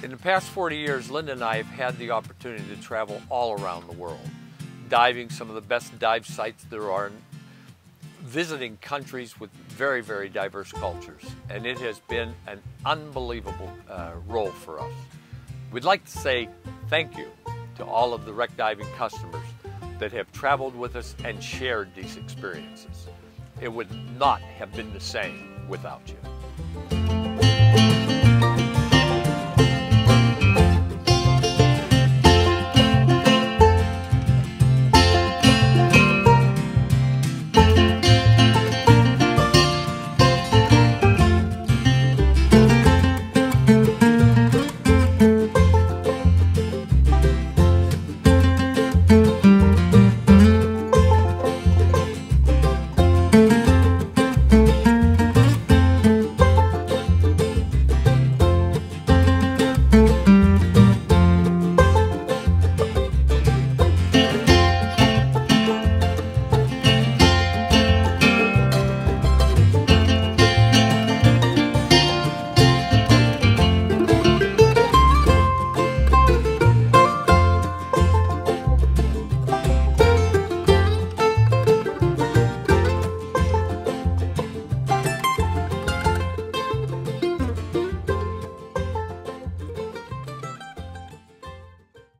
In the past 40 years, Linda and I have had the opportunity to travel all around the world, diving some of the best dive sites there are, visiting countries with very, very diverse cultures. And it has been an unbelievable uh, role for us. We'd like to say thank you to all of the Rec Diving customers that have traveled with us and shared these experiences. It would not have been the same without you.